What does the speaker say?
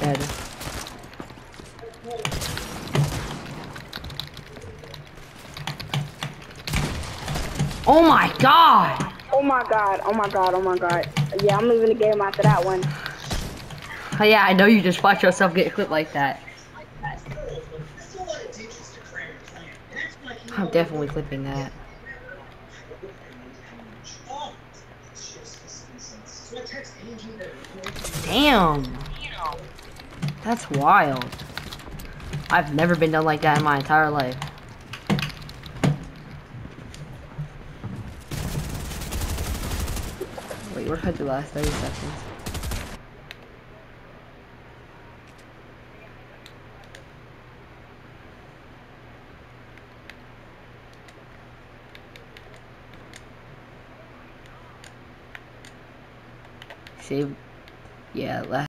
Dead. Oh my god! Oh my god, oh my god, oh my god. Yeah, I'm leaving the game after that one. Oh yeah, I know you just watch yourself get clipped like that. I'm definitely clipping that. Damn. That's wild. I've never been done like that in my entire life. Wait, what had the last 30 seconds? Save. Yeah, last.